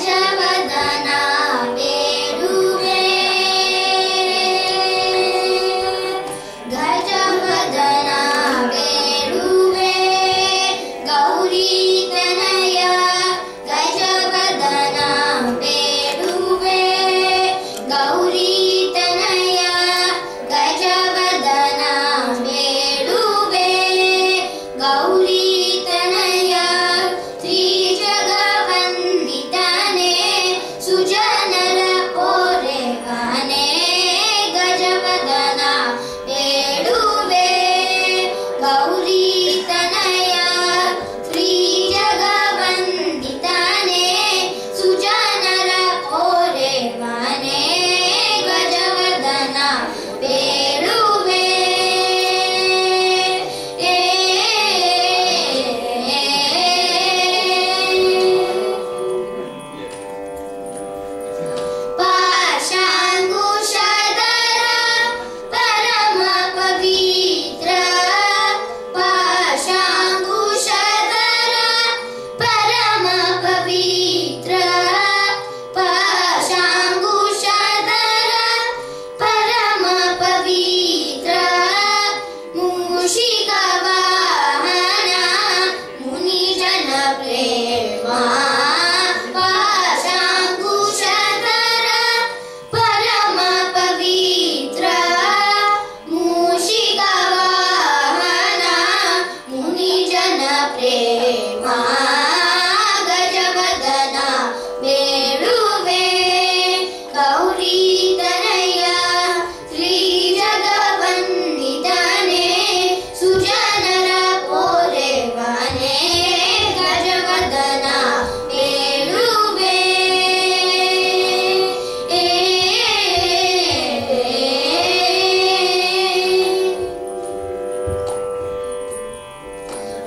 Java.